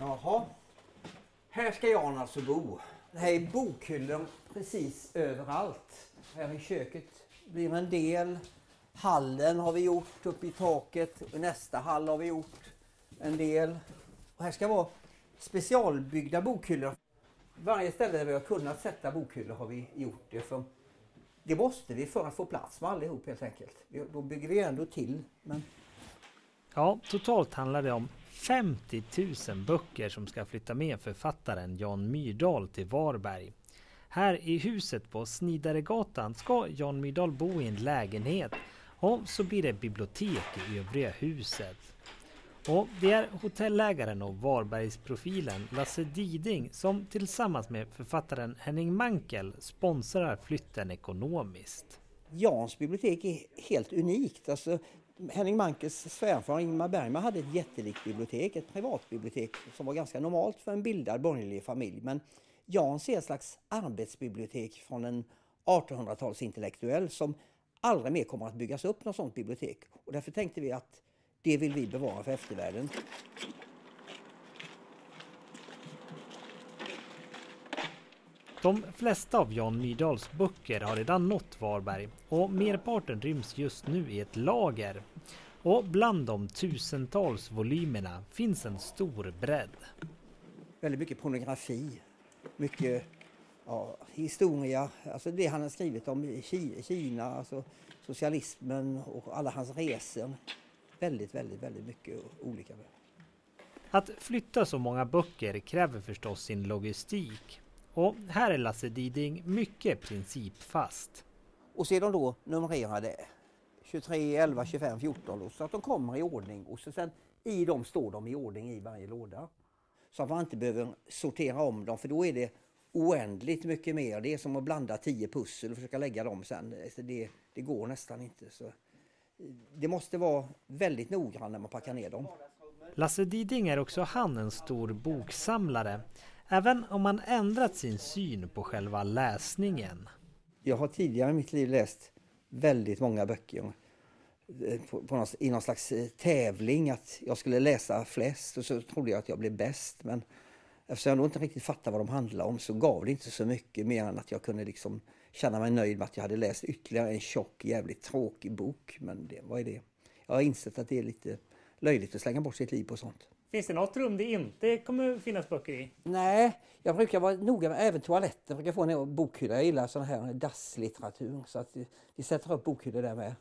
Jaha. Här ska Jan alltså bo. Det här är bokhyllor precis överallt. Här i köket blir en del. Hallen har vi gjort uppe i taket. Och nästa hall har vi gjort en del. Och här ska vara specialbyggda bokhyllor. Varje ställe där vi har kunnat sätta bokhyllor har vi gjort det. För det måste vi för att få plats med allihop helt enkelt. Då bygger vi ändå till. Men... Ja, totalt handlar det om 50 000 böcker som ska flytta med författaren Jan Myrdal till Varberg. Här i huset på Snidaregatan ska Jan Myrdal bo i en lägenhet och så blir det bibliotek i övriga huset. Och det är hotellägaren och Varbergsprofilen Lasse Diding som tillsammans med författaren Henning Mankel sponsrar flytten ekonomiskt. Jans bibliotek är helt unikt. Alltså, Henning Mankes svärfar Ingmar Bergman hade ett jättelikt bibliotek, ett privatbibliotek som var ganska normalt för en bildad borgerlig familj. Men Jan ser ett slags arbetsbibliotek från en 1800-talsintellektuell som aldrig mer kommer att byggas upp något sådant bibliotek. Och därför tänkte vi att det vill vi bevara för eftervärlden. De flesta av Jan Myrdals böcker har redan nått Varberg och merparten ryms just nu i ett lager. Och bland de tusentals volymerna finns en stor bredd. Väldigt mycket pornografi, mycket ja, historia, alltså det han har skrivit om Kina, alltså socialismen och alla hans resor. Väldigt, väldigt, väldigt mycket olika. Att flytta så många böcker kräver förstås sin logistik. Och här är Lasse Diding mycket principfast. Och så är de då numrerade 23, 11, 25, 14 så att de kommer i ordning och så sen i dem står de i ordning i varje låda. Så att man inte behöver sortera om dem för då är det oändligt mycket mer. Det är som att blanda tio pussel och försöka lägga dem sen. Det, det går nästan inte. Så det måste vara väldigt noggrant när man packar ner dem. Lasse Diding är också han en stor boksamlare. Även om man ändrat sin syn på själva läsningen. Jag har tidigare i mitt liv läst väldigt många böcker. Eh, på, på någon, I någon slags eh, tävling att jag skulle läsa flest och så trodde jag att jag blev bäst. Men eftersom jag nog inte riktigt fattade vad de handlade om så gav det inte så mycket mer än att jag kunde liksom känna mig nöjd med att jag hade läst ytterligare en tjock, jävligt tråkig bok. Men det, vad är det? Jag har insett att det är lite löjligt att slänga bort sitt liv på sånt. Finns det något rum det inte kommer finnas böcker i? Nej, jag brukar vara noga med även toaletten. Jag brukar få en bokhylla. Jag gillar sån här dasslitteratur så att vi sätter upp bokhyllor där med.